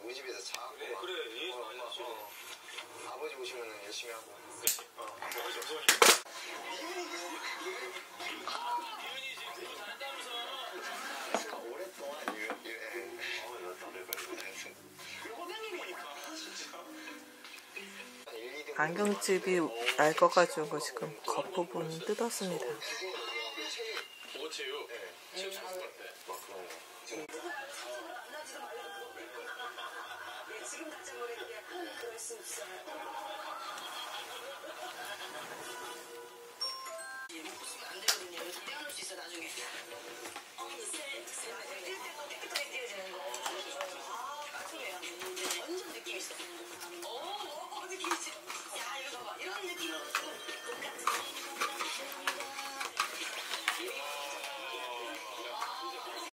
나왔고 그래? 막. 그래, 예의 어, 많이 막, 하시네. 어. 아버지 오시면 열심히 하고 그치? 어. 오랫동안 일, 일, 한 1, 2등 안경집이 날 것 가지고 지금 겉부분 뜯었습니다. suicide.